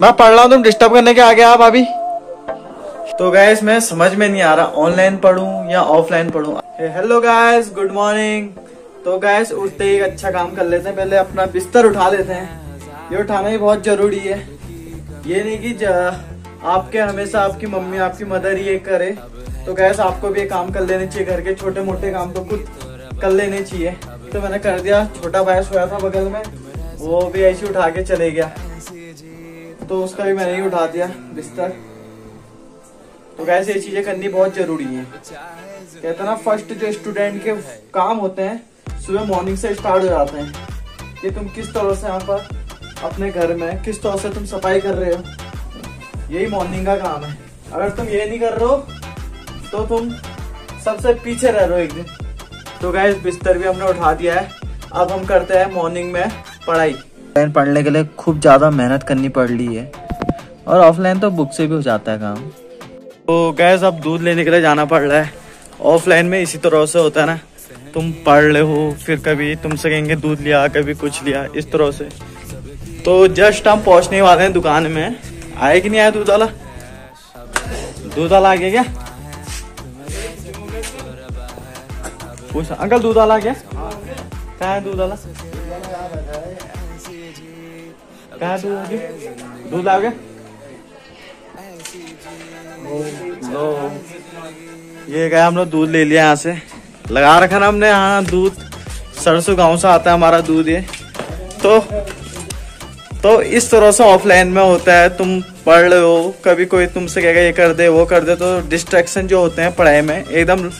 मैं पढ़ रहा हूँ, तुम डिस्टर्ब करने के आगे आप अभी। तो गैस मैं समझ में नहीं आ रहा ऑनलाइन पढ़ूं या ऑफलाइन पढ़ूं? हेलो गैस गुड मॉर्निंग तो गैस उठते ही अच्छा काम कर लेते हैं, पहले अपना बिस्तर उठा लेते हैं। ये उठाना ही बहुत ज़रूरी है। ये नहीं कि आपके हमेशा आपकी मम्मी, आपकी मदर ये करे। तो गैस आपको भी ये काम कर लेने चाहिए, घर के छोटे मोटे काम तो खुद कर लेने चाहिए। तो मैंने कर दिया, छोटा भाई सोया था बगल में, वो भी ऐसे उठा के चले गया। तो उसका भी मैंने ही उठा दिया बिस्तर। तो वैसे ये चीज़ें करनी बहुत ज़रूरी है। कहते ना फ़र्स्ट जो स्टूडेंट के काम होते हैं, सुबह मॉर्निंग से स्टार्ट हो जाते हैं। कि तुम किस तरह से यहाँ पर अपने घर में, किस तरह से तुम सफ़ाई कर रहे हो, यही मॉर्निंग का काम है। अगर तुम ये नहीं कर रहे हो तो तुम सबसे पीछे रह रहे हो एक दिन। तो गैस बिस्तर भी हमने उठा दिया है। अब हम करते हैं मॉर्निंग में पढ़ाई। ऑनलाइन पढ़ने के लिए खूब ज़्यादा मेहनत करनी पड़ रही है। और ऑफलाइन तो बुक से भी हो जाता है काम। तो गैस अब दूध लेने के लिए जाना पड़ रहा है। ऑफलाइन में इसी तरह से होता है ना। तुम पढ़ रहे हो, फिर कभी तुमसे कहेंगे, दूध लिया, कभी कुछ लिया, इस तरह से। तो जस्ट हम पहुँचने वाले हैं दुकान में। आए कि नहीं आया दूध वाला? दूध वाला आ गया क्या? पूछ। अंकल, दूध वाला क्या कहा है दूध वाला? दूध दूध आ गया लो। ये गया हम लोग दूध ले लिया यहाँ से। लगा रखा ना हमने यहाँ दूध। सरसों गाँव से आता है हमारा दूध ये। तो तो इस तरह से ऑफलाइन में होता है। तुम पढ़ रहे हो, कभी कोई तुमसे कहेगा, ये कर दे, वो कर दे तो डिस्ट्रैक्शन जो होते हैं पढ़ाई में, एकदम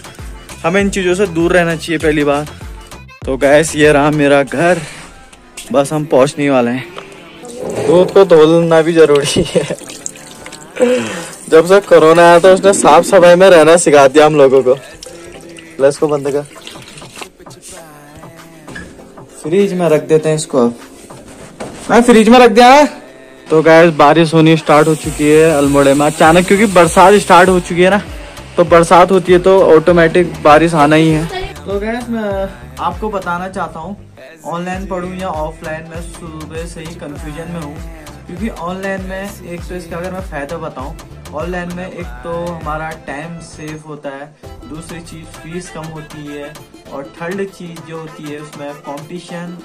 हमें इन चीज़ों से दूर रहना चाहिए पहली बार तो गैस ये रहा मेरा घर। बस हम पहुँचने वाले हैं। दूध को धोलना भी ज़रूरी है। जब से कोरोना आया तो उसने साफ़ सफ़ाई में रहना सिखा दिया हम लोगों को। प्लस को बंद कर। फ्रिज में रख देते हैं इसको अब। मैं फ्रिज में रख दिया है तो गैस बारिश होनी स्टार्ट हो चुकी है अल्मोड़े में। अचानक क्योंकि बरसात स्टार्ट हो चुकी है ना तो बरसात होती है तो ऑटोमेटिक बारिश आना ही है। तो गैस मैं आपको बताना चाहता हूँ ऑनलाइन पढ़ूँ या ऑफलाइन मैं सुबह से ही कंफ्यूजन में हूँ। क्योंकि ऑनलाइन में एक तो इसका अगर मैं फ़ायदा बताऊँ ऑनलाइन में एक तो हमारा टाइम सेव होता है, दूसरी चीज़ फ़ीस कम होती है, और थर्ड चीज़ जो होती है, उसमें कंपटीशन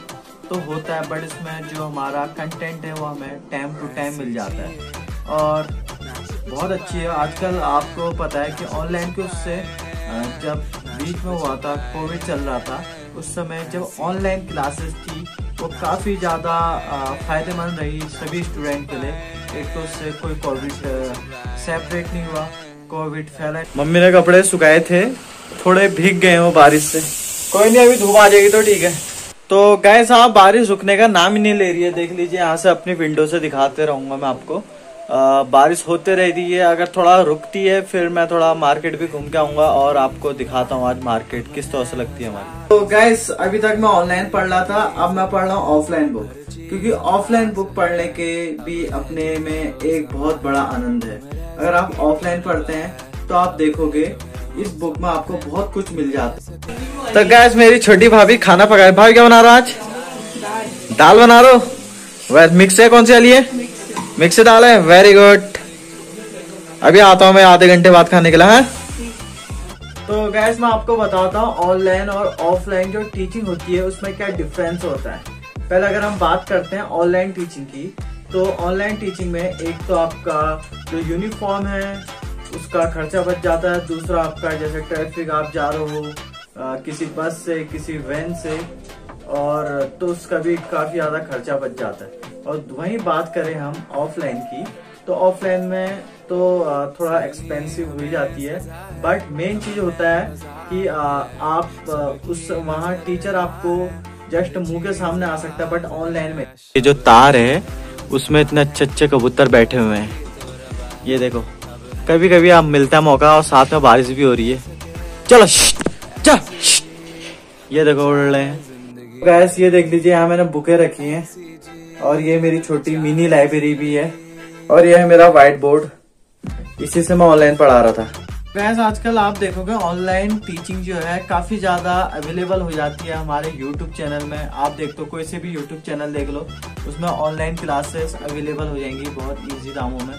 तो होता है बट इसमें जो हमारा कंटेंट है, वो हमें टाइम टू टाइम मिल जाता है। और बहुत अच्छी है। आजकल आपको पता है कि ऑनलाइन के उससे जब बीच में हुआ था, कोविड चल रहा था। उस समय जब ऑनलाइन क्लासेस थी, वो काफ़ी ज़्यादा फ़ायदेमंद रही सभी स्टूडेंट के लिए। एक तो उससे कोई कोविड सेपरेट नहीं हुआ। कोविड फैला। मम्मी ने कपड़े सुखाए थे, थोड़े भीग गए वो बारिश से। कोई नहीं, अभी धूप आ जाएगी तो ठीक है। तो गए साहब बारिश रुकने का नाम ही नहीं ले रही है। देख लीजिए, यहाँ से अपनी विंडो से दिखाते रहूँगा मैं आपको। बारिश होते रहती है अगर थोड़ा रुकती है फिर मैं थोड़ा मार्केट भी घूम के आऊँगा और आपको दिखाता हूँ आज मार्केट किस तरह तो से लगती है हमारी। तो गैस अभी तक मैं ऑनलाइन पढ़ रहा था अब मैं पढ़ रहा हूँ ऑफलाइन बुक क्योंकि ऑफलाइन बुक पढ़ने के भी अपने में एक बहुत बड़ा आनंद है। अगर आप ऑफलाइन पढ़ते हैं तो आप देखोगे इस बुक में आपको बहुत कुछ मिल जाता है। तो गैस मेरी छोटी भाभी खाना पका भाभी क्या बना रहा आज? दाल बना रहा हो? मिक्स है कौन सी वाली है? मिक्स दाल है वेरी गुड अभी आता हूँ मैं आधे घंटे बाद खाने के लिए है? तो गैस मैं आपको बताता हूँ ऑनलाइन और ऑफलाइन जो टीचिंग होती है उसमें क्या डिफरेंस होता है? पहले अगर हम बात करते हैं ऑनलाइन टीचिंग की तो ऑनलाइन टीचिंग में एक तो आपका जो यूनिफॉर्म है उसका खर्चा बच जाता है। दूसरा आपका जैसे ट्रैफ़िक आप जा रहे हो आ, किसी बस से किसी वैन से और तो उसका भी काफ़ी ज़्यादा खर्चा बच जाता है। और वही बात करें हम ऑफलाइन की तो ऑफलाइन में तो थोड़ा एक्सपेंसिव हो जाती है। बट मेन चीज़ होता है कि आप उस वहाँ टीचर आपको जस्ट मुँह के सामने आ सकता है बट ऑनलाइन में। ये जो तार है उसमें इतने अच्छे अच्छे कबूतर बैठे हुए हैं। ये देखो कभी कभी आप मिलता है मौका और साथ में बारिश भी हो रही है। चलो चल ये देखो उड़ रहे हैं। गैस ये देख लीजिए यहाँ मैंने बुके रखी हैं। और ये मेरी छोटी मिनी लाइब्रेरी भी है और ये है मेरा व्हाइट बोर्ड इसी से मैं ऑनलाइन पढ़ा रहा था। गैस आजकल आप देखोगे ऑनलाइन टीचिंग जो है काफ़ी ज़्यादा अवेलेबल हो जाती है हमारे यूट्यूब चैनल में। आप देख दो कोई से भी यूट्यूब चैनल देख लो उसमें ऑनलाइन क्लासेस अवेलेबल हो जाएँगी बहुत इजी दामों में।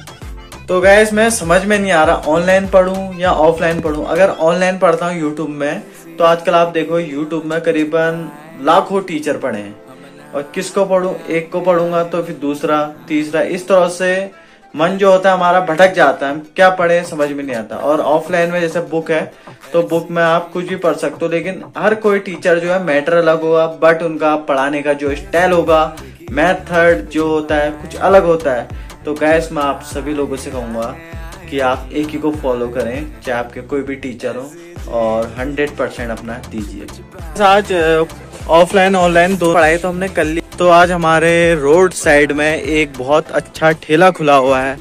तो गैस मैं समझ में नहीं आ रहा ऑनलाइन पढ़ूं या ऑफलाइन पढ़ूं। अगर ऑनलाइन पढ़ता हूँ यूट्यूब में तो आजकल आप देखो यूट्यूब में करीबन लाखों टीचर पढ़े हैं। और किसको पढ़ू? एक को पढ़ूँगा तो फिर दूसरा, तीसरा। इस तरह से मन जो होता है, हमारा भटक जाता है। क्या पढ़े, समझ में नहीं आता। और ऑफलाइन में जैसे बुक है तो बुक में आप कुछ भी पढ़ सकते हो, लेकिन हर कोई टीचर जो है मैटर अलग होगा बट उनका पढ़ाने का जो स्टाइल होगा मेथड जो होता है, कुछ अलग होता है। तो गैस मैं आप सभी लोगों से कहूँगा कि आप एक ही को फॉलो करें, चाहे आपके कोई भी टीचर हो, और हंड्रेड परसेंट अपना दीजिए। आज ऑफलाइन, ऑनलाइन दो पढ़ाई तो हमने कर ली। तो आज हमारे रोड साइड में एक बहुत अच्छा ठेला खुला हुआ है।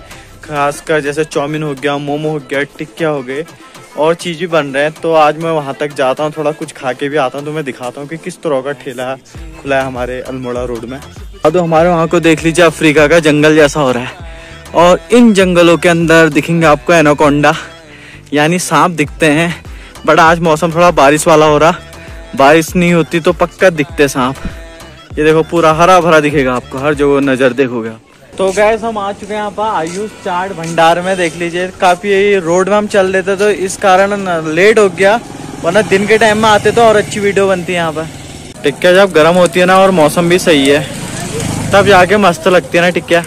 खासकर जैसे चाउमीन हो गया, मोमो हो गया, टिक्किया हो गए, और चीज़ भी बन रहे हैं। तो आज मैं वहाँ तक जाता हूँ, थोड़ा कुछ खा के भी आता हूँ तो मैं दिखाता हूँ कि किस तरह का ठेला खुला है हमारे अल्मोड़ा रोड में। अब तो हमारे वहाँ को देख लीजिए, अफ्रीका का जंगल जैसा हो रहा है। और इन जंगलों के अंदर दिखेंगे आपको एनोकोंडा, यानी सांप दिखते हैं। बट आज मौसम थोड़ा बारिश वाला हो रहा। बारिश नहीं होती तो पक्का दिखते सांप। ये देखो, पूरा हरा भरा दिखेगा आपको, हर जगह नज़र देखोगे तो गैस हम आ चुके हैं यहाँ पर आयुष चाट भंडार में, देख लीजिए, काफ़ी रोड में हम चल रहे थे तो इस कारण लेट हो गया, वरना दिन के टाइम में आते तो और अच्छी वीडियो बनती है यहाँ पर। टिक्का जब गर्म होती है ना, और मौसम भी सही है, तब जाके मस्त लगती है ना टिक्का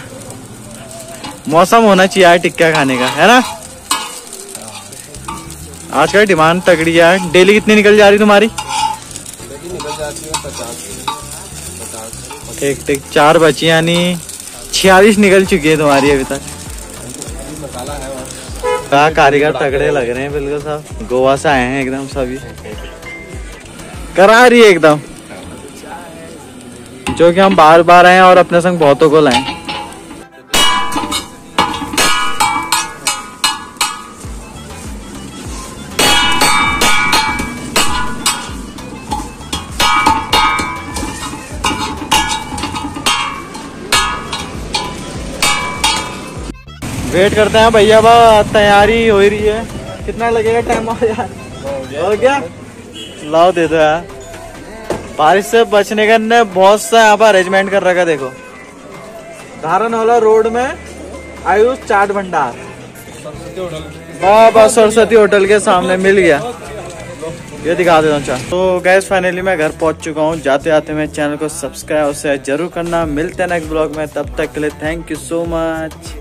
मौसम होना चाहिए टिक्का खाने का, है ना? आज का डिमांड तगड़ी है। डेली कितनी निकल जा रही तुम्हारी? ठीक ठीक चार बची यानी छियालीस निकल चुकी है तुम्हारी अभी तक। कहा कारीगर तगड़े लग रहे हैं, बिल्कुल सब गोवा से आए हैं एकदम सभी। करा रही है एकदम। जो कि हम बार बार आए और अपने संग बहुतों को लाए। वेट करते हैं भैया, बा, तैयारी हो रही है। कितना लगेगा टाइम हो यार? हो गया लाओ दे दो यार। बारिश से बचने का ने बहुत सा यहाँ पर अरेंजमेंट कर रखा देखो। धारण रोड में आयुष चाट भंडार। बाबा सरस्वती होटल के सामने मिल गया। ये दिखा देता हूँ तो गैस फाइनली मैं घर पहुँच चुका हूँ। जाते आते मैं चैनल को सब्सक्राइब और शेयर ज़रूर करना। मिलते हैं नेक्स्ट ब्लॉग में। तब तक के लिए थैंक यू सो मच